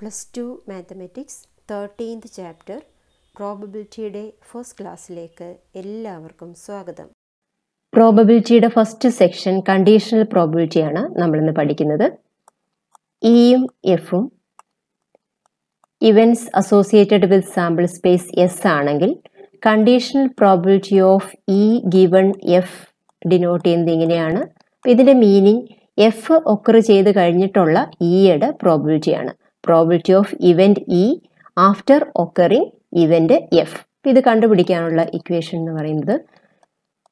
Plus two mathematics thirteenth chapter പ്രോബബിലിറ്റിയുടെ first ക്ലാസ്സിലേക്ക് എല്ലാവർക്കും സ്വാഗതം. പ്രോബബിലിറ്റിയുടെ ഫസ്റ്റ് സെക്ഷൻ കണ്ടീഷണൽ പ്രോബബിലിറ്റിയാണ് നമ്മളിന്ന് പഠിക്കുന്നത്. ഇയും എഫും events associated with sample space S ആണെങ്കിൽ conditional probability of E given F denote ചെയ്യുന്നത് ഇങ്ങനെയാണ്. ഇതിന്റെ മീനിങ് എഫ് ഒക്കർ ചെയ്ത് കഴിഞ്ഞിട്ടുള്ള ഇയുടെ പ്രോബിലിറ്റിയാണ് probability of event E after occurring event F ഇത് കണ്ടുപിടിക്കാനുള്ള ഇക്വേഷൻ എന്ന് പറയുന്നത്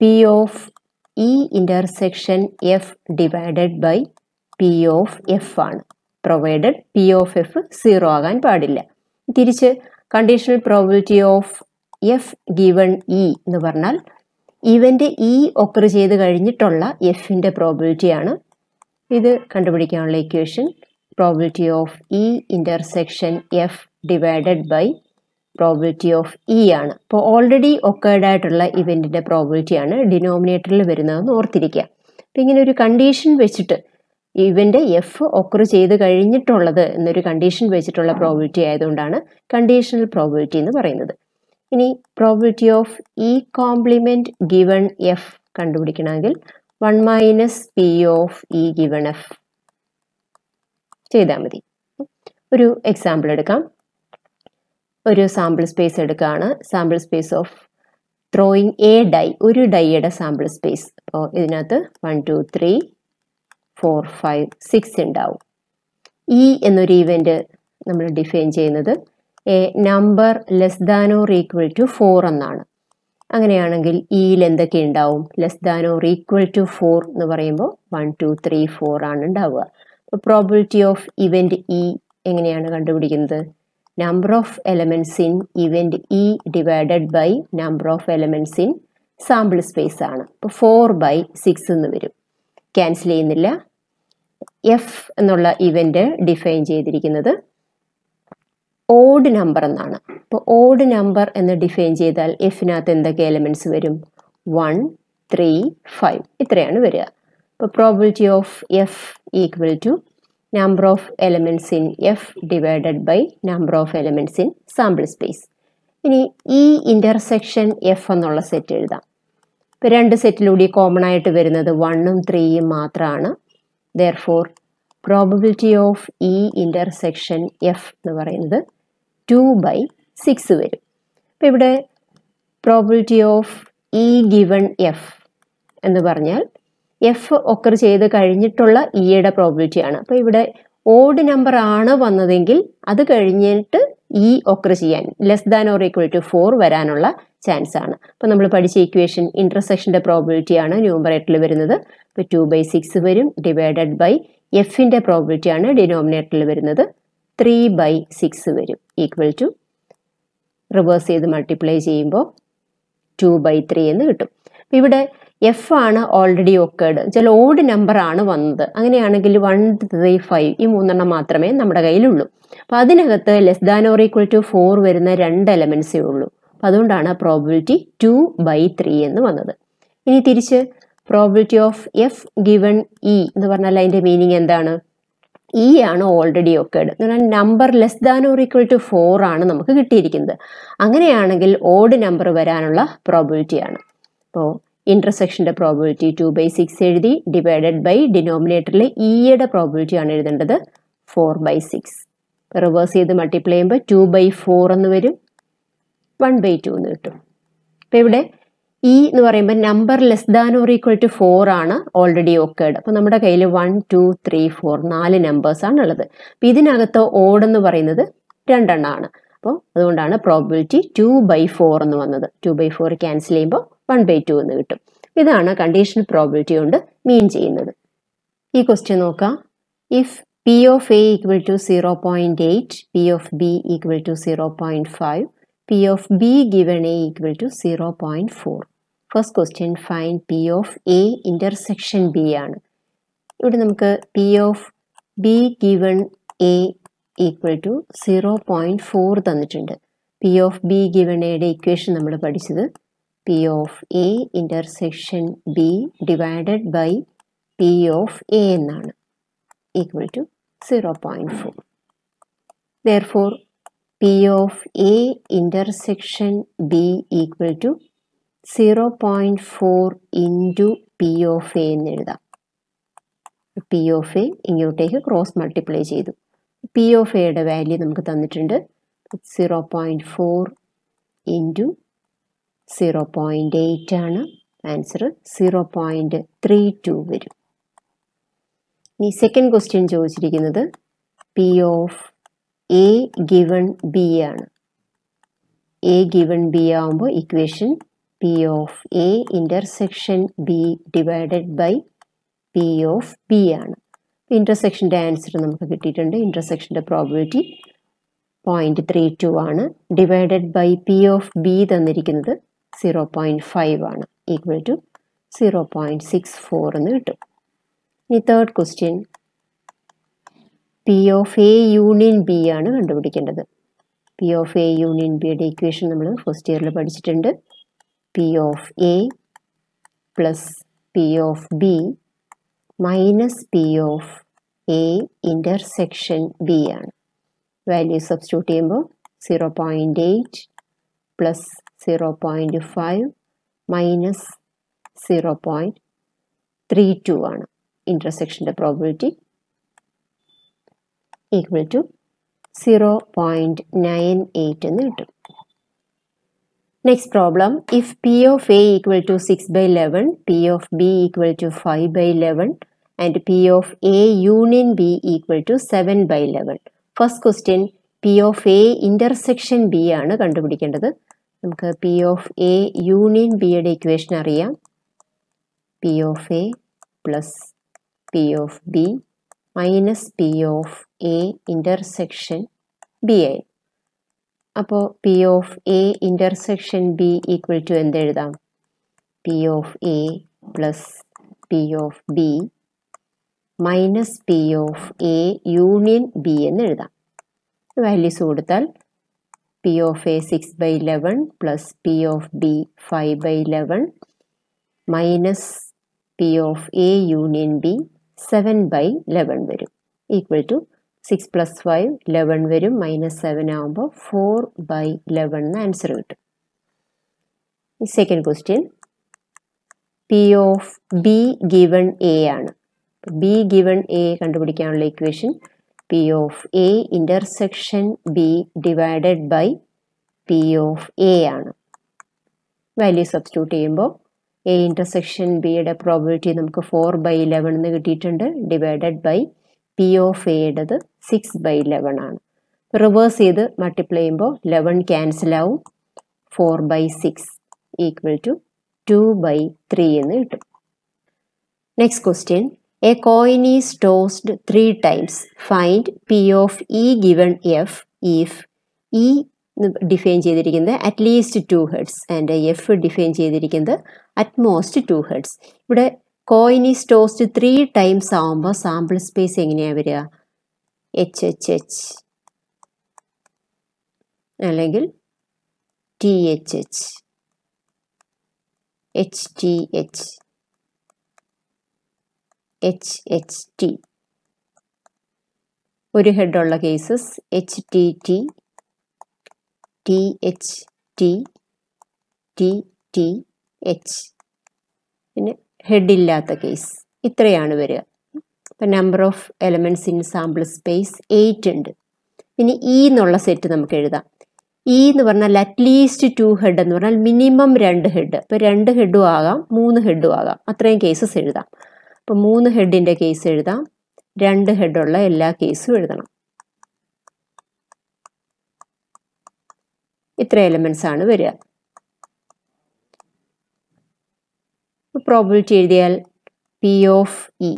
P of E intersection F divided by P of F ആണ്. Provided P of F zero ആകാൻ പാടില്ല. തിരിച്ച് conditional probability of F given E എന്ന് പറഞ്ഞാൽ ഇവന്റ് ഇ ഒക്കർ ചെയ്ത് കഴിഞ്ഞിട്ടുള്ള എഫിന്റെ പ്രോബിലിറ്റിയാണ് ഇത് കണ്ടുപിടിക്കാനുള്ള equation probability of E intersection F divided by probability of E ആണ്. അപ്പോൾ ഓൾറെഡി ഒക്കേർഡ് ആയിട്ടുള്ള ഇവന്റിന്റെ പ്രോബിലിറ്റിയാണ് ഡിനോമിനേറ്ററിൽ വരുന്നതെന്ന് ഓർത്തിരിക്കുക. അപ്പം ഇങ്ങനെ ഒരു കണ്ടീഷൻ വെച്ചിട്ട് ഇവന്റെ എഫ് ഒക്കർ ചെയ്ത് കഴിഞ്ഞിട്ടുള്ളത് എന്നൊരു കണ്ടീഷൻ വെച്ചിട്ടുള്ള പ്രോബിലിറ്റി ആയതുകൊണ്ടാണ് കണ്ടീഷണൽ പ്രോബിലിറ്റി എന്ന് പറയുന്നത്. ഇനി probability of E complement given F കണ്ടുപിടിക്കണമെങ്കിൽ one minus P of E given F ചെയ്താൽ മതി. ഒരു എക്സാമ്പിൾ എടുക്കാം. ഒരു സാമ്പിൾ സ്പേസ് എടുക്കുകയാണ്. Sample space of throwing a die ഒരു ഡൈയുടെ സാമ്പിൾ സ്പേസ് അപ്പോൾ ഇതിനകത്ത് one two three four five six ഉണ്ടാവും. ഇ എന്നൊരു ഇവന്റ് നമ്മൾ ഡിഫൈൻ ചെയ്യുന്നത്. A number less than or equal to four എന്നാണ്. അങ്ങനെയാണെങ്കിൽ ഇയിൽ എന്തൊക്കെ ഉണ്ടാവും? Less than or equal to four എന്ന് പറയുമ്പോൾ വൺ ടു ത്രീ ഫോർ ആണ് ഉണ്ടാവുക. പ്രോബിലിറ്റി ഓഫ് ഇവന്റ് ഇ എങ്ങനെയാണ് കണ്ടുപിടിക്കുന്നത്? Number of elements in event E divided by number of elements in sample space ആണ്. അപ്പോൾ ഫോർ ബൈ സിക്സ് എന്ന് വരും. ക്യാൻസൽ ചെയ്യുന്നില്ല. എഫ് എന്നുള്ള ഇവന്റ് ഡിഫൈൻ ചെയ്തിരിക്കുന്നത് ഓഡ് നമ്പർ എന്നാണ്. അപ്പോൾ ഓഡ് നമ്പർ എന്ന് ഡിഫൈൻ ചെയ്താൽ എഫിനകത്ത് എന്തൊക്കെ എലമെന്റ്സ് വരും? വൺ ത്രീ ഫൈവ് ഇത്രയാണ് വരിക. അപ്പോൾ probability of F equal to number of elements in F divided by number of elements in sample space ഇനി ഈ ഇന്റർസെക്ഷൻ എഫ് എന്നുള്ള സെറ്റ് എഴുതാം. ഇപ്പോൾ രണ്ട് സെറ്റിലൂടെ കോമൺ ആയിട്ട് വരുന്നത് വണ്ണും ത്രീയും മാത്രമാണ് therefore probability of E intersection F എന്ന് പറയുന്നത് ടു ബൈ സിക്സ് വരും. അപ്പോൾ ഇവിടെ probability of E given F എന്ന് പറഞ്ഞാൽ എഫ് ഒക്കർ ചെയ്ത് കഴിഞ്ഞിട്ടുള്ള ഇയുടെ പ്രോബിലിറ്റി ആണ്. അപ്പോൾ ഇവിടെ ഓഡ് നമ്പർ ആണ് വന്നതെങ്കിൽ അത് കഴിഞ്ഞിട്ട് ഇ ഒക്കർ ചെയ്യാൻ less than or equal to four വരാനുള്ള ചാൻസ് ആണ്. അപ്പോൾ നമ്മൾ പഠിച്ച ഇക്വേഷൻ ഇന്റർസെക്ഷന്റെ പ്രോബിലിറ്റിയാണ് ന്യൂമറേറ്ററിൽ വരുന്നത്. ഇപ്പോൾ ടു ബൈ സിക്സ് വരും ഡിവൈഡഡ് ബൈ എഫിന്റെ പ്രോബിലിറ്റിയാണ് ഡിനോമിനേറ്ററിൽ വരുന്നത്. ത്രീ ബൈ സിക്സ് വരും. ഈക്വൽ ടു റിവേഴ്സ് ചെയ്ത് മൾട്ടിപ്ലൈ ചെയ്യുമ്പോൾ ടു ബൈ ത്രീ എന്ന് കിട്ടും. ഇവിടെ എഫ് ആണ് ഓൾറെഡി ഒക്കേഡ് ചില ഓഡ് നമ്പർ ആണ് വന്നത്. അങ്ങനെയാണെങ്കിൽ വൺ ത്രീ ഫൈവ് ഈ മൂന്നെണ്ണം മാത്രമേ നമ്മുടെ കയ്യിലുള്ളൂ. അപ്പോൾ അതിനകത്ത് less than or equal to four വരുന്ന രണ്ട് എലമെൻസേ ഉള്ളൂ. അപ്പോൾ അതുകൊണ്ടാണ് പ്രോബിലിറ്റി ടു ബൈ ത്രീ എന്ന് വന്നത്. ഇനി തിരിച്ച് probability of F given E എന്ന് പറഞ്ഞാൽ അതിന്റെ മീനിങ് എന്താണ്? ഇ ആണ് ഓൾറെഡി ഒക്കേഡ് എന്ന് പറഞ്ഞാൽ number less than or equal to four ആണ് നമുക്ക് കിട്ടിയിരിക്കുന്നത്. അങ്ങനെയാണെങ്കിൽ ഓഡ് നമ്പർ വരാനുള്ള പ്രോബിലിറ്റിയാണ് അപ്പോൾ ഇന്റർസെക്ഷന്റെ പ്രോബിലിറ്റി ടു ബൈ സിക്സ് എഴുതി ഡിവൈഡഡ് ബൈ ഡിനോമിനേറ്ററിൽ ഇയുടെ പ്രോബിലിറ്റി ആണ് എഴുതേണ്ടത് ഫോർ ബൈ സിക്സ് റിവേഴ്സ് ചെയ്ത് മൾട്ടിപ്ലൈ ചെയ്യുമ്പോൾ ടു ബൈ ഫോർ എന്ന് വരും. വൺ ബൈ ടു എന്ന് കിട്ടും. അപ്പോൾ ഇവിടെ ഇ എന്ന് പറയുമ്പോൾ number less than or equal to four ആണ് ഓൾറെഡി ഒക്കേഡ് അപ്പോൾ നമ്മുടെ കയ്യിൽ വൺ ടു ത്രീ ഫോർ നാല് നമ്പേഴ്സ് ആണ് ഉള്ളത്. അപ്പോൾ ഇതിനകത്ത് ഓഡ് എന്ന് പറയുന്നത് രണ്ടെണ്ണമാണ്. അപ്പോൾ അതുകൊണ്ടാണ് പ്രോബിലിറ്റി ടു ബൈ ഫോർ എന്ന് വന്നത്. ടു ബൈ ഫോർ ക്യാൻസൽ ചെയ്യുമ്പോൾ വൺ ബൈ ടു എന്ന് കിട്ടും. ഇതാണ് കണ്ടീഷണൽ പ്രോബിലിറ്റി കൊണ്ട് മീൻ ചെയ്യുന്നത്. ഈ ക്വസ്റ്റ്യൻ നോക്കാം. If P of A equal to zero point eight P of B equal to zero point five P of B given A equal to zero point four first question find P of A intersection B ആണ്. ഇവിടെ നമുക്ക് P of B given A equal to zero point four തന്നിട്ടുണ്ട്. P of B given എയുടെ equation നമ്മൾ പഠിച്ചത് P of A intersection B divided by P of A എന്നാണ്. For therefore P of A intersection B equal to zero point four into P of A എന്ന് എഴുതാം. P of A ഇങ്ങോട്ടേക്ക് cross multiply ചെയ്തു. P of എയുടെ value നമുക്ക് തന്നിട്ടുണ്ട്. Zero point four into zero point eight ആണ്. Answer zero point three two വരും. ഇനി സെക്കൻഡ് ക്വസ്റ്റ്യൻ ചോദിച്ചിരിക്കുന്നത് P of A given B ആണ്. എ ഗിവൺ ബി ആവുമ്പോൾ equation P of A intersection B divided by P of B ആണ്. ഇന്റർസെക്ഷന്റെ answer നമുക്ക് കിട്ടിയിട്ടുണ്ട്. ഇന്റർസെക്ഷന്റെ പ്രോബിലിറ്റി പോയിന്റ് ത്രീ ടു ആണ്. Divided by P of B തന്നിരിക്കുന്നത് സീറോ പോയിന്റ് ഫൈവ് ആണ്. Equal to zero point six four എന്ന് കിട്ടും. ഇനി third question P of A union B ആണ് കണ്ടുപിടിക്കേണ്ടത്. പി ഓഫ് എ യൂണിയൻ ബിയുടെ ഇക്വേഷൻ നമ്മൾ ഫസ്റ്റ് ഇയറിൽ പഠിച്ചിട്ടുണ്ട്. P of A plus P of B minus P of A intersection B ആണ്. വാല്യൂ സബ്സ്റ്റിറ്റ്യൂട്ട് ചെയ്യുമ്പോൾ zero point eight plus zero point five minus zero point three two ആണ് ഇന്റർസെക്ഷന്റെ probability equal to zero point nine eight എന്ന് കിട്ടും. Next problem if P of A equal to six by eleven P of B equal to five by eleven and P of A union B equal to seven by eleven first question P of A intersection B ആണ് കണ്ടുപിടിക്കേണ്ടത്. നമുക്ക് P of A union ബിയുടെ equation അറിയാം. P of A plus P of B minus P of A intersection B ആയി. അപ്പോൾ P of A intersection B equal to എന്തെഴുതാം P of A plus P of B minus P of A union B എന്ന് എഴുതാം. Values കൊടുത്താൽ P of A six by eleven plus P of B five by eleven minus P of A union B seven by eleven വരും. Equal to six plus five eleven വരും. Minus seven ആകുമ്പോൾ four by eleven എന്ന് answer കിട്ടും. Second question P of B given A ആണ്. B given A കണ്ടുപിടിക്കാനുള്ള equation P of A intersection B divided by P of A ആണ്. Value substitute ചെയ്യുമ്പോൾ A intersection ബിയുടെ probability നമുക്ക് four by eleven എന്ന് കിട്ടിയിട്ടുണ്ട്. ഡിവൈഡഡ് ബൈ പി ഓഫ് എയുടേത് six by eleven ആണ്. റിവേഴ്സ് ചെയ്ത് മൾട്ടിപ്ലൈ ചെയ്യുമ്പോൾ ലെവൻ ക്യാൻസൽ ആവും. Four by six equal to two by three എന്ന് കിട്ടും. Next question a coin is tossed three times find P of E given F if E define ചെയ്തിരിക്കുന്നത് at least two heads and F define ചെയ്തിരിക്കുന്നത് at most two heads ഇവിടെ coin is tossed three times ആവുമ്പോൾ sample space എങ്ങനെയാണ് വരിക? H H H അല്ലെങ്കിൽ T H H H T H H H T ഒരു ഹെഡുള്ള cases H T T T H T T T H പിന്നെ ഹെഡില്ലാത്ത case ഇത്രയാണ് വരിക. ഇപ്പം number of elements in sample space eight ഉണ്ട്. പിന്നെ ഇ എന്നുള്ള സെറ്റ് നമുക്ക് എഴുതാം. ഇ എന്ന് പറഞ്ഞാൽ അറ്റ്ലീസ്റ്റ് ടു ഹെഡ് എന്ന് പറഞ്ഞാൽ മിനിമം രണ്ട് ഹെഡ് ഇപ്പോൾ രണ്ട് ഹെഡും ആകാം മൂന്ന് ഹെഡും ആകാം. അത്രയും കേസസ് എഴുതാം. അപ്പോൾ മൂന്ന് ഹെഡിന്റെ കേസ് എഴുതാം. രണ്ട് ഹെഡുള്ള എല്ലാ കേസും എഴുതണം. ഇത്ര എലമെൻസ് ആണ് വരിക. പ്രോബിലിറ്റി എഴുതിയാൽ P of E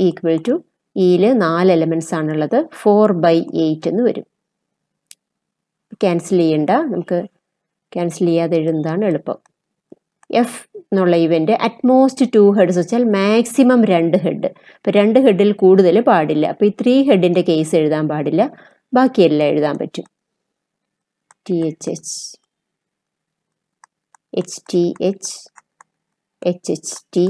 equal to ഇയിൽ നാല് എലമെൻസ് ആണുള്ളത്. ഫോർ ബൈ എയ്റ്റ് എന്ന് വരും. ക്യാൻസൽ ചെയ്യണ്ട. നമുക്ക് ക്യാൻസൽ ചെയ്യാതെ എഴുതുന്നതാണ് എളുപ്പം. എഫ് എന്നുള്ള event at most two heads വെച്ചാൽ മാക്സിമം രണ്ട് ഹെഡ് അപ്പോൾ രണ്ട് ഹെഡിൽ കൂടുതൽ പാടില്ല. അപ്പോൾ ഈ ത്രീ ഹെഡിന്റെ കേസ് എഴുതാൻ പാടില്ല. ബാക്കിയെല്ലാം എഴുതാൻ പറ്റും. T H H H T H H H T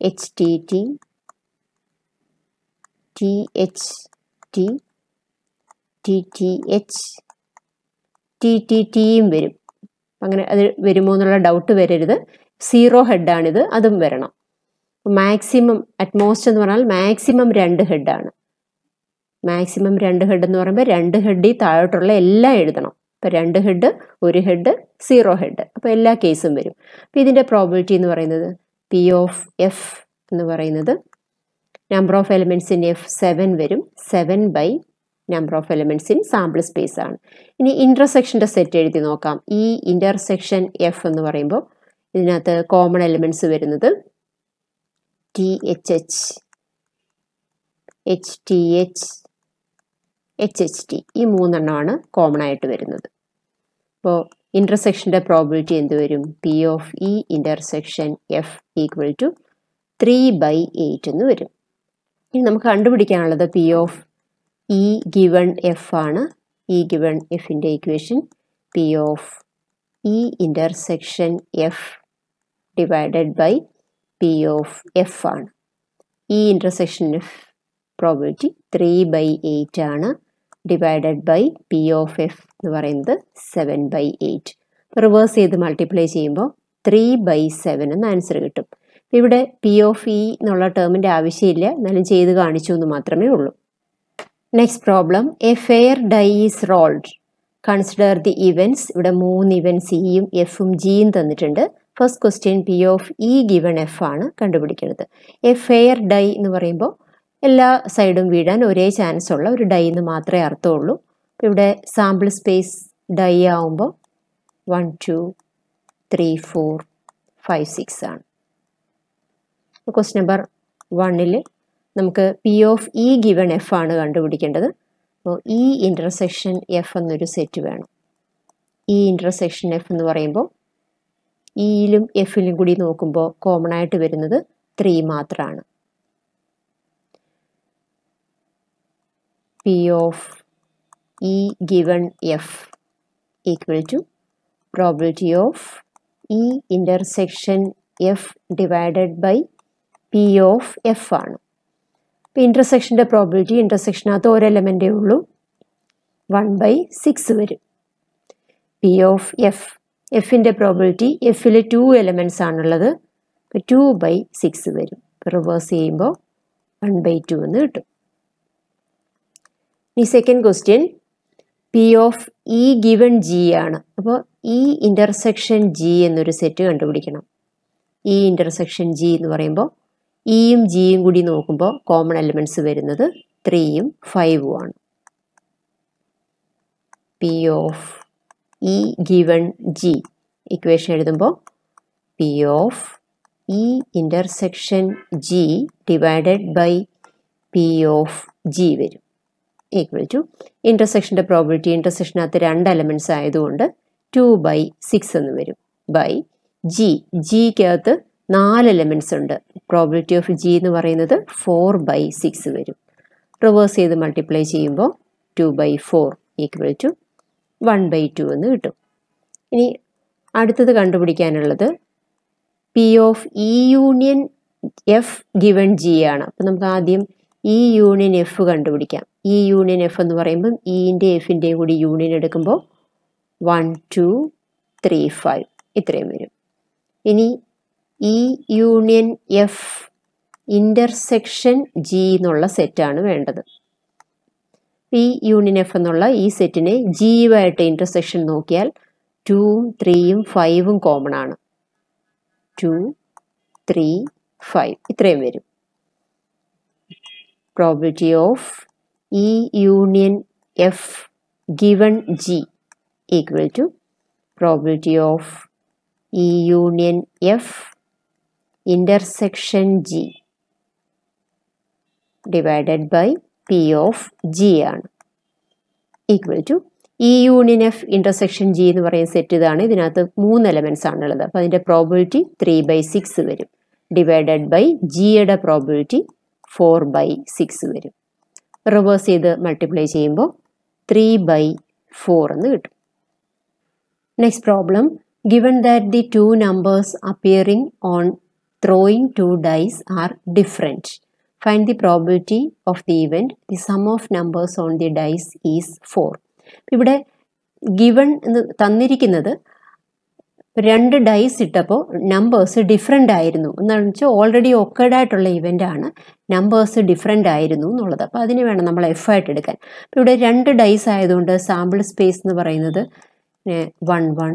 H T T T H T T T H T T ടിയും വരും. അങ്ങനെ അത് വരുമോ എന്നുള്ള ഡൗട്ട് വരരുത്. സീറോ ഹെഡാണിത് അതും വരണം. മാക്സിമം അറ്റ്മോസ്റ്റ് എന്ന് പറഞ്ഞാൽ മാക്സിമം രണ്ട് ഹെഡാണ് മാക്സിമം രണ്ട് ഹെഡ് എന്ന് പറയുമ്പോൾ രണ്ട് ഹെഡിൽ താഴോട്ടുള്ള എല്ലാം എഴുതണം. ഇപ്പം രണ്ട് ഹെഡ് ഒരു ഹെഡ് സീറോ ഹെഡ് അപ്പോൾ എല്ലാ കേസും വരും. അപ്പോൾ ഇതിന്റെ പ്രോബിലിറ്റി എന്ന് പറയുന്നത് പി ഓഫ് എഫ് എന്ന് പറയുന്നത്. Number of elements in F seven വരും. Seven by number of elements in sample space ആണ്. ഇനി ഇന്റർസെക്ഷന്റെ സെറ്റ് എഴുതി നോക്കാം. ഈ ഇന്റർസെക്ഷൻ എഫ് എന്ന് പറയുമ്പോൾ ഇതിനകത്ത് കോമൺ എലിമെന്റ്സ് വരുന്നത് T H H H T H H H T ഈ മൂന്നെണ്ണമാണ് കോമൺ ആയിട്ട് വരുന്നത്. അപ്പോൾ ഇന്റർസെക്ഷന്റെ പ്രോബിലിറ്റി എന്ത് വരും? P of E intersection F equal to three by eight എന്ന് വരും. ഇനി നമുക്ക് കണ്ടുപിടിക്കാനുള്ളത് P of E given F ആണ്. ഇ ഗിവൺ എഫിന്റെ equation P of E intersection F divided by P of F ആണ്. E intersection F probability three by eight ആണ്. Divided by P of F എന്ന് പറയുന്നത് സെവൻ ബൈ എയ്റ്റ് റിവേഴ്സ് ചെയ്ത് multiply ചെയ്യുമ്പോൾ three by seven എന്ന answer കിട്ടും. ഇവിടെ P of E എന്നുള്ള ടേമിന്റെ ആവശ്യമില്ല. എന്നാലും ചെയ്ത് കാണിച്ചു എന്ന് മാത്രമേ ഉള്ളൂ. Next problem a fair die is rolled consider the events ഇവിടെ മൂന്ന് ഇവന്റ്സ് ഇയും എഫും ജിയും തന്നിട്ടുണ്ട്. First question P of E given F ആണ് കണ്ടുപിടിക്കുന്നത്. എ ഫെയർ ഡൈ എന്ന് പറയുമ്പോൾ എല്ലാ സൈഡും വീഴാൻ ഒരേ ചാൻസ് ഉള്ള ഒരു ഡൈ എന്ന് മാത്രമേ അർത്ഥമുള്ളൂ. ഇവിടെ സാമ്പിൾ സ്പേസ് ഡൈ ആവുമ്പോൾ one two three four five six ആണ്. ക്വസ്റ്റ്യൻ നമ്പർ വണ്ണിൽ നമുക്ക് P of E given F ആണ് കണ്ടുപിടിക്കേണ്ടത്. അപ്പോൾ ഇ ഇന്റർസെക്ഷൻ എഫ് എന്നൊരു സെറ്റ് വേണം. ഇ ഇന്റർസെക്ഷൻ എഫ് എന്ന് പറയുമ്പോൾ ഇയിലും എഫിലും കൂടി നോക്കുമ്പോൾ കോമൺ ആയിട്ട് വരുന്നത് ത്രീ മാത്രമാണ്. P of E given F equal to probability of E intersection F divided by P of F ആണ്. ഇപ്പോൾ ഇന്റർസെക്ഷന്റെ പ്രോബിലിറ്റി ഇന്റർസെക്ഷനകത്ത് ഒരു എലമെന്റേ ഉള്ളൂ. വൺ ബൈ സിക്സ് വരും. പി ഓഫ് എഫ് എഫിന്റെ പ്രോബിലിറ്റി എഫിൽ ടു എലമെന്റ്സ് ആണുള്ളത്. ഇപ്പോൾ ടു ബൈ സിക്സ് വരും. റിവേഴ്സ് ചെയ്യുമ്പോൾ വൺ ബൈ ടു എന്ന് കിട്ടും. ഈ second question P of E given G ആണ്. അപ്പോൾ ഇ ഇന്റർസെക്ഷൻ ജി എന്നൊരു സെറ്റ് കണ്ടുപിടിക്കണം. ഇ ഇന്റർസെക്ഷൻ ജി എന്ന് പറയുമ്പോൾ ഇയും ജിയും കൂടി നോക്കുമ്പോൾ കോമൺ എലിമെന്റ്സ് വരുന്നത് ത്രീയും ഫൈവും ആണ്. P of E given G equation എഴുതുമ്പോൾ P of E intersection G divided by P of G വരും. ഈക്വൽ ടു ഇന്റർസെക്ഷന്റെ പ്രോബിലിറ്റി ഇന്റർസെക്ഷനകത്ത് രണ്ട് എലമെന്റ്സ് ആയതുകൊണ്ട് ടു ബൈ സിക്സ് എന്ന് വരും. ബൈ ജി ജിക്കകത്ത് നാല് എലമെന്റ്സ് ഉണ്ട്. പ്രോബിലിറ്റി ഓഫ് ജി എന്ന് പറയുന്നത് ഫോർ ബൈ സിക്സ് വരും. റിവേഴ്സ് ചെയ്ത് മൾട്ടിപ്ലൈ ചെയ്യുമ്പോൾ two by four equal to one by two എന്ന് കിട്ടും. ഇനി അടുത്തത് കണ്ടുപിടിക്കാനുള്ളത് P of E union F given G ആണ്. അപ്പം നമുക്ക് ആദ്യം ഇ യൂണിയൻ എഫ് കണ്ടുപിടിക്കാം. ഇ യൂണിയൻ എഫ് എന്ന് പറയുമ്പം ഇന്റെ എഫിന്റെയും കൂടി യൂണിയൻ എടുക്കുമ്പോൾ വൺ ടു ത്രീ ഫൈവ് ഇത്രയും വരും. ഇനി E union F intersection G എന്നുള്ള സെറ്റാണ് വേണ്ടത്. ഇ യൂണിയൻ എഫ് എന്നുള്ള ഈ സെറ്റിനെ ജിയുമായിട്ട് ഇന്റർസെക്ഷൻ നോക്കിയാൽ ടൂവും ത്രീയും ഫൈവും കോമൺ ആണ്. ടു ത്രീ ഫൈവ് ഇത്രയും വരും. Probability of E union F given G equal to probability of E union F intersection G divided by P of G ആണ്. Equal to E union F intersection G എന്ന് പറയുന്ന set ഇതാണ്. ഇതിനകത്ത് മൂന്ന് elements ആണുള്ളത് അപ്പോൾ അതിന്റെ പ്രോബിലിറ്റി ത്രീ ബൈ സിക്സ് വരും. ഡിവൈഡഡ് ബൈ ജിയുടെ പ്രോബിലിറ്റി ഫോർ ബൈ സിക്സ് വരും. റിവേഴ്സ് ചെയ്ത് മൾട്ടിപ്ലൈ ചെയ്യുമ്പോൾ ത്രീ ബൈ ഫോർ എന്ന് കിട്ടും. Next problem given that the two numbers appearing on throwing two dice are different. Find the probability of the event. The sum of numbers on the dice is 4. ഇവിടെ given എന്ന് തന്നിരിക്കുന്നത് രണ്ട് dyes ഇട്ടപ്പോൾ numbers different ആയിരുന്നു. എന്ന് വെച്ചാൽ already ഒക്കേഡ് ആയിട്ടുള്ള event ആണ്. നമ്പേഴ്സ് ഡിഫറെന്റ് ആയിരുന്നു എന്നുള്ളത്. അപ്പോൾ അതിന് വേണം നമ്മൾ എഫ് ആയിട്ട് എടുക്കാൻ. അപ്പോൾ ഇവിടെ രണ്ട് ഡൈസ് ആയതുകൊണ്ട് സാമ്പിൾ സ്പേസ് എന്ന് പറയുന്നത് one one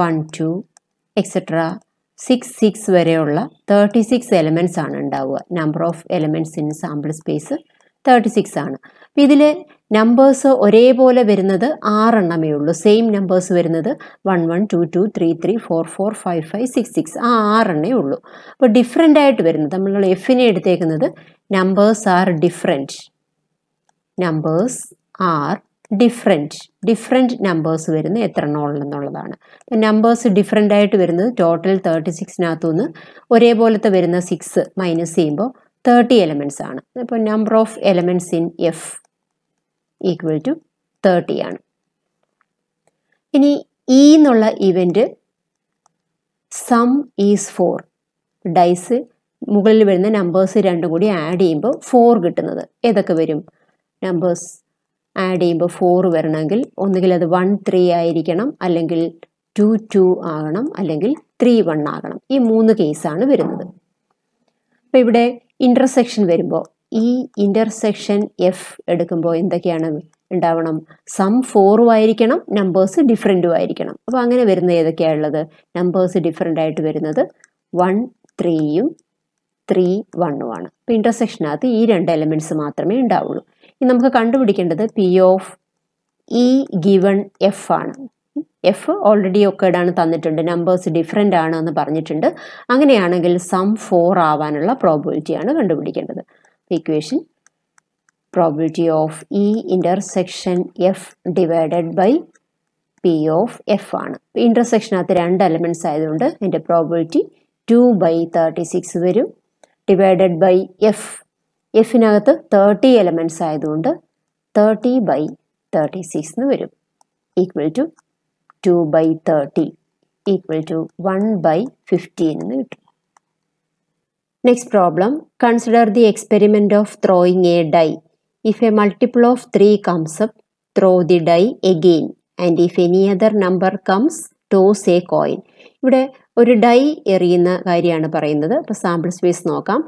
one two etcetera six six വരെയുള്ള തേർട്ടി സിക്സ് എലമെന്റ്സ് ആണ് ഉണ്ടാവുക. Number of elements in sample space thirty six ആണ്. അപ്പം ഇതിൽ നമ്പേഴ്സ് ഒരേപോലെ വരുന്നത് ആറെണ്ണമേ ഉള്ളൂ. സെയിം നമ്പേഴ്സ് വരുന്നത് one one two two three three four four five five six six ആ ആറെണ്ണേ ഉള്ളൂ. അപ്പോൾ ഡിഫറെന്റ് ആയിട്ട് വരുന്നത് നമ്മൾ എഫിനെ എടുത്തേക്കുന്നത് numbers are different numbers are different different numbers വരുന്ന എത്ര എന്നുള്ളതാണ്. നമ്പേഴ്സ് ഡിഫറെന്റ് ആയിട്ട് വരുന്നത് ടോട്ടൽ തേർട്ടി സിക്സിനകത്തുനിന്ന് ഒരേപോലത്തെ വരുന്ന സിക്സ് മൈനസ് ചെയ്യുമ്പോൾ തേർട്ടി എലമെന്റ്സ് ആണ്. അപ്പോൾ number of elements in F equal to thirty ആണ്. ഇനി ഇ എന്നുള്ള event sum is four dice മുകളിൽ വരുന്ന നമ്പേഴ്സ് രണ്ടും കൂടി ആഡ് ചെയ്യുമ്പോൾ ഫോർ കിട്ടുന്നത്. ഏതൊക്കെ വരും? നമ്പേഴ്സ് ആഡ് ചെയ്യുമ്പോൾ ഫോർ വരണമെങ്കിൽ ഒന്നുകിൽ അത് വൺ ത്രീ ആയിരിക്കണം അല്ലെങ്കിൽ ടു ടു ആകണം അല്ലെങ്കിൽ ത്രീ വൺ ആകണം. ഈ മൂന്ന് കേസാണ് വരുന്നത്. അപ്പോൾ ഇവിടെ ഇന്റർസെക്ഷൻ വരുമ്പോൾ ഈ ഇന്റർസെക്ഷൻ എഫ് എടുക്കുമ്പോൾ എന്തൊക്കെയാണ് ഉണ്ടാവണം? സം ഫോറും ആയിരിക്കണം നമ്പേഴ്സ് ഡിഫറെന്റും ആയിരിക്കണം. അപ്പോൾ അങ്ങനെ വരുന്ന ഏതൊക്കെയാണ് ഉള്ളത്? നമ്പേഴ്സ് ഡിഫറെന്റ് ആയിട്ട് വരുന്നത് വൺ ത്രീയും ത്രീ വണ്ണുമാണ് അപ്പോൾ ഇന്റർസെക്ഷനകത്ത് ഈ രണ്ട് എലമെന്റ്സ് മാത്രമേ ഉണ്ടാവുള്ളൂ. ഇനി നമുക്ക് കണ്ടുപിടിക്കേണ്ടത് P of E given F ആണ്. എഫ് ഓൾറെഡി ഒക്കേഡാണ് തന്നിട്ടുണ്ട്. നമ്പേഴ്സ് ഡിഫറെന്റ് ആണ് എന്ന് പറഞ്ഞിട്ടുണ്ട്. അങ്ങനെയാണെങ്കിൽ സം ഫോർ ആവാനുള്ള പ്രോബിലിറ്റിയാണ് കണ്ടുപിടിക്കേണ്ടത്. Equation probability of E intersection F divided by P of F ആണ്. ഇന്റർസെക്ഷനകത്ത് രണ്ട് എലമെന്റ്സ് ആയതുകൊണ്ട് എന്റെ probability two by thirty six വരും. ഡിവൈഡഡ് ബൈ എഫ് എഫിനകത്ത് തേർട്ടി എലമെന്റ്സ് ആയതുകൊണ്ട് തേർട്ടി ബൈ തേർട്ടി സിക്സ് എന്ന് വരും. Equal to two by thirty equal to one by fifteen എന്ന് കിട്ടും. Next problem consider the experiment of throwing a die if a multiple of three comes up throw the die again and if any other number comes toss a coin ഇവിടെ ഒരു dye എറിയുന്ന കാര്യമാണ് പറയുന്നത്. അപ്പോൾ sample space നോക്കാം.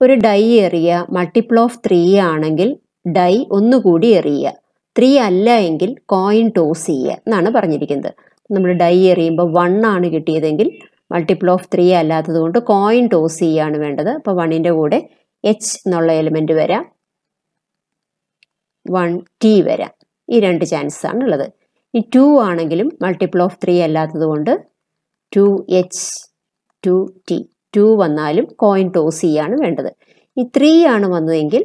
ഒരു die എറിയ multiple of three ആണെങ്കിൽ ഡൈ ഒന്നുകൂടി എറിയുക. ത്രീ അല്ല എങ്കിൽ കോയിൻ ടോസ് ചെയ്യുക എന്നാണ് പറഞ്ഞിരിക്കുന്നത്. നമ്മൾ ഡൈ എറിയുമ്പോൾ വൺ ആണ് കിട്ടിയതെങ്കിൽ മൾട്ടിപ്പിൾ ഓഫ് ത്രീ അല്ലാത്തത് കൊണ്ട് കോയിൻ ടോസ് ചെയ്യുകയാണ് വേണ്ടത്. അപ്പോൾ വണ്ണിന്റെ കൂടെ എച്ച് എന്നുള്ള എലിമെന്റ് വരാം. വൺ ടി വരാം. ഈ രണ്ട് ചാൻസസ് ആണ് ഉള്ളത്. ഈ ടു ആണെങ്കിലും മൾട്ടിപ്പിൾ ഓഫ് ത്രീ അല്ലാത്തത് കൊണ്ട് two H two T. Two വന്നാലും കോയിൻ ടോസ് ചെയ്യാണ് വേണ്ടത്. ഈ ത്രീ ആണ് വന്നതെങ്കിൽ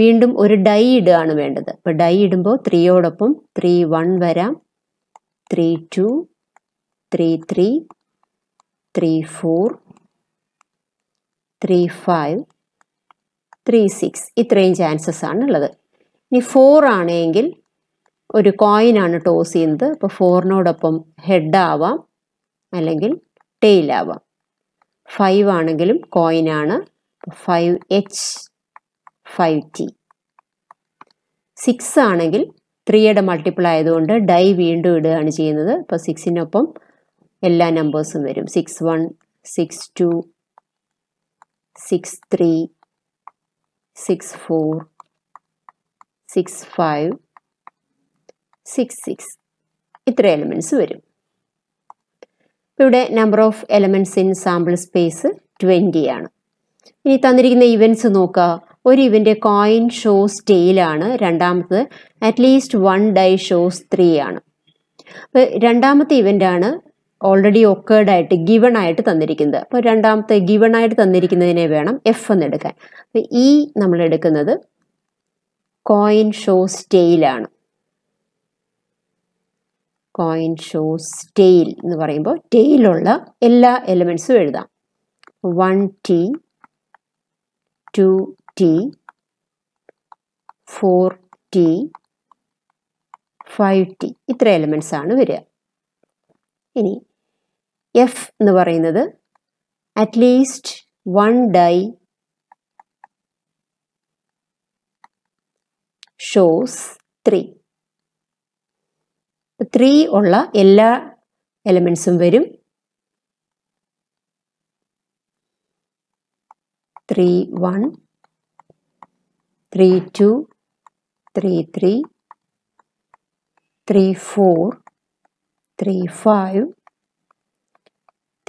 വീണ്ടും ഒരു ഡൈ ഇടുകയാണ് വേണ്ടത്. അപ്പോൾ ഡൈ ഇടുമ്പോൾ ത്രീയോടൊപ്പം ത്രീ വൺ വരാം. Three two three three three four three five three six ഇത്രയും ചാൻസസ് ആണ് ഉള്ളത്. ഇനി ഫോർ ആണെങ്കിൽ ഒരു കോയിനാണ് ടോസ് ചെയ്യുന്നത്. അപ്പോൾ ഫോറിനോടൊപ്പം ഹെഡ് ആവാം അല്ലെങ്കിൽ ടെയിൽ ആവാം. ഫൈവ് ആണെങ്കിലും കോയിനാണ് five H five T six ആണെങ്കിൽ ത്രീയുടെ മൾട്ടിപ്പിൾ ആയതുകൊണ്ട് ഡൈ വീണ്ടും ഇടുകയാണ് ചെയ്യുന്നത്. അപ്പോൾ സിക്സിനൊപ്പം എല്ലാ നമ്പേഴ്സും വരും. Six one six two six three six four six five six six ഇത്ര എലമെന്റ്സ് വരും. ഇവിടെ number of elements in sample space twenty ആണ്. ഇനി തന്നിരിക്കുന്ന ഇവന്റ്സ് നോക്കുക ഒരു ഇവന്റെ കോയിൻ ഷോസ് ടെയിലാണ് രണ്ടാമത്തത് at least one die shows three ആണ്. അപ്പോൾ രണ്ടാമത്തെ ഇവന്റ് ആണ് ഓൾറെഡി ഒക്കേർഡ് ആയിട്ട് ഗിവൺ ആയിട്ട് തന്നിരിക്കുന്നത്. അപ്പോൾ രണ്ടാമത്തെ ഗിവൺ ആയിട്ട് തന്നിരിക്കുന്നതിനെ വേണം എഫ് എന്ന് എടുക്കാൻ. അപ്പോൾ ഈ നമ്മൾ എടുക്കുന്നത് കോയിൻ ഷോസ് ടെയിലാണ് കോയിൻ ഷോസ് ടെയിൽ എന്ന് പറയുമ്പോൾ ടെയിലുള്ള എല്ലാ എലമെൻസും എഴുതാം. One T two T four T five T ഇത്ര എലമെൻസ് ആണ് വരിക. ഇനി എഫ് എന്ന് പറയുന്നത് at least one die shows three three ഉള്ള എല്ലാ എലമെൻസും വരും. Three one three two three three three four three five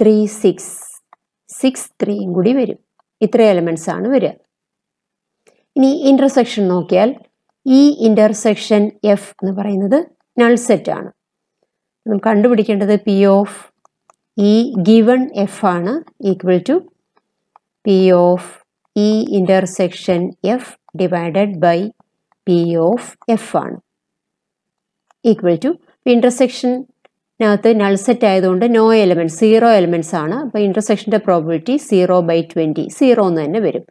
three six. Six ത്രീയും കൂടി വരും. ഇത്ര എലമെൻസ് ആണ് വരിക. ഇനി ഇന്റർസെക്ഷൻ നോക്കിയാൽ ഈ ഇന്റർസെക്ഷൻ എഫ് എന്ന് പറയുന്നത് നൾ സെറ്റ് ആണ്. നമുക്ക് കണ്ടുപിടിക്കേണ്ടത് P of E given F ആണ് equal to P of E intersection F divided by P of F ആണ്. ഈക്വൽ ടു ഇന്റർസെക്ഷനകത്ത് നൾ സെറ്റ് ആയതുകൊണ്ട് നോ എലമെന്റ് സീറോ എലമെന്റ്സ് ആണ്. അപ്പോൾ ഇന്റർസെക്ഷന്റെ probability zero by twenty zero എന്ന് തന്നെ വരും.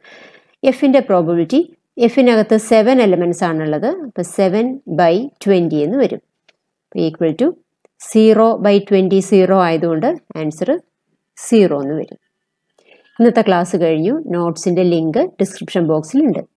എഫിന്റെ പ്രോബിലിറ്റി എഫിനകത്ത് സെവൻ എലമെന്റ്സ് ആണുള്ളത്. അപ്പോൾ സെവൻ ബൈ ട്വന്റി എന്ന് വരും. Equal to zero by twenty zero ആയതുകൊണ്ട് ആൻസർ സീറോ എന്ന് വരും. ഇന്നത്തെ ക്ലാസ് കഴിഞ്ഞു. നോട്ട്സിന്റെ ലിങ്ക് ഡിസ്ക്രിപ്ഷൻ ബോക്സിലുണ്ട്